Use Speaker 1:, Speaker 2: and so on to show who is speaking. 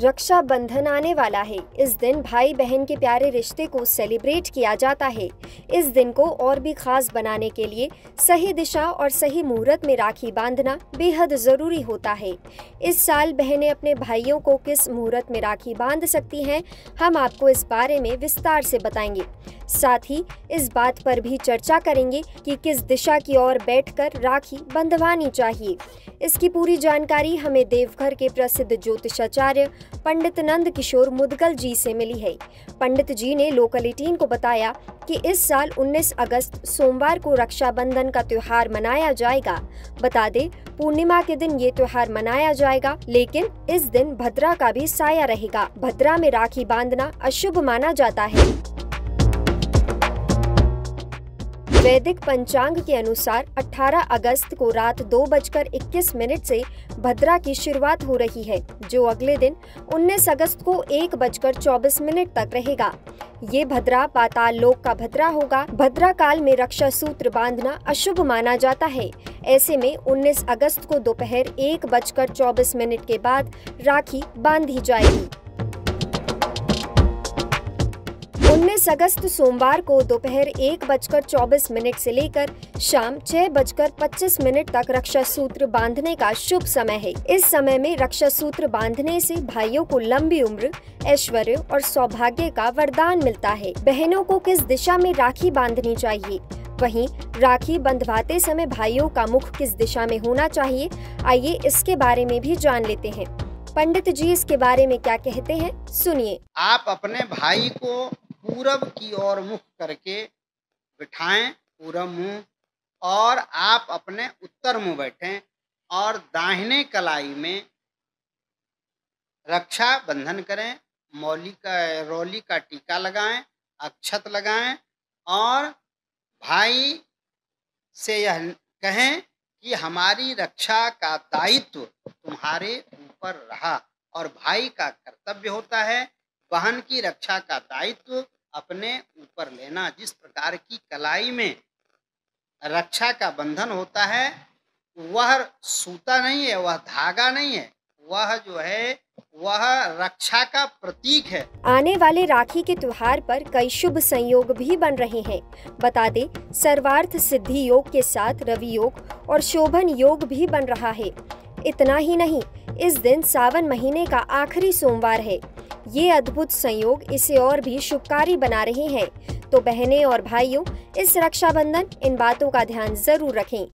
Speaker 1: रक्षाबंधन आने वाला है। इस दिन भाई बहन के प्यारे रिश्ते को सेलिब्रेट किया जाता है। इस दिन को और भी खास बनाने के लिए सही दिशा और सही मुहूर्त में राखी बांधना बेहद ज़रूरी होता है। इस साल बहनें अपने भाइयों को किस मुहूर्त में राखी बाँध सकती हैं, हम आपको इस बारे में विस्तार से बताएँगे। साथ ही इस बात पर भी चर्चा करेंगे कि किस दिशा की ओर बैठकर राखी बंधवानी चाहिए। इसकी पूरी जानकारी हमें देवघर के प्रसिद्ध ज्योतिषाचार्य पंडित नंद किशोर मुदगल जी से मिली है। पंडित जी ने लोकल एटीन को बताया कि इस साल 19 अगस्त सोमवार को रक्षाबंधन का त्योहार मनाया जाएगा। बता दें, पूर्णिमा के दिन ये त्योहार मनाया जाएगा, लेकिन इस दिन भद्रा का भी साया रहेगा। भद्रा में राखी बांधना अशुभ माना जाता है। वैदिक पंचांग के अनुसार 18 अगस्त को रात दो बजकर इक्कीस मिनट से भद्रा की शुरुआत हो रही है, जो अगले दिन 19 अगस्त को एक बजकर चौबीस मिनट तक रहेगा। ये भद्रा पाताल लोक का भद्रा होगा। भद्रा काल में रक्षा सूत्र बांधना अशुभ माना जाता है। ऐसे में 19 अगस्त को दोपहर एक बजकर चौबीस मिनट के बाद राखी बांधी जाएगी। 19 अगस्त सोमवार को दोपहर एक बजकर चौबीस मिनट से लेकर शाम छह बजकर पच्चीस मिनट तक रक्षा सूत्र बांधने का शुभ समय है। इस समय में रक्षा सूत्र बांधने से भाइयों को लंबी उम्र, ऐश्वर्य और सौभाग्य का वरदान मिलता है। बहनों को किस दिशा में राखी बांधनी चाहिए? वहीं राखी बंधवाते समय भाइयों का मुख किस दिशा में होना चाहिए? आइए इसके बारे में भी जान लेते हैं। पंडित जी इसके बारे में क्या कहते हैं? सुनिए।
Speaker 2: आप अपने भाई को पूरब की ओर मुख करके बिठाएँ पूरब मुँह और आप अपने उत्तर मुँह बैठें और दाहिने कलाई में रक्षा बंधन करें, मौली का, रौली का टीका लगाएँ, अक्षत लगाएँ और भाई से यह कहें कि हमारी रक्षा का दायित्व तुम्हारे ऊपर रहा और भाई का कर्तव्य होता है बहन की रक्षा का दायित्व अपने ऊपर लेना। जिस प्रकार की कलाई में रक्षा का बंधन होता है, वह सूता नहीं है, वह धागा नहीं है, वह जो है, वह रक्षा का प्रतीक है।
Speaker 1: आने वाले राखी के त्योहार पर कई शुभ संयोग भी बन रहे हैं। बता दे, सर्वार्थ सिद्धि योग के साथ रवि योग और शोभन योग भी बन रहा है। इतना ही नहीं, इस दिन सावन महीने का आखिरी सोमवार है। ये अद्भुत संयोग इसे और भी शुभकारी बना रहे हैं। तो बहनें और भाइयों, इस रक्षाबंधन इन बातों का ध्यान ज़रूर रखें।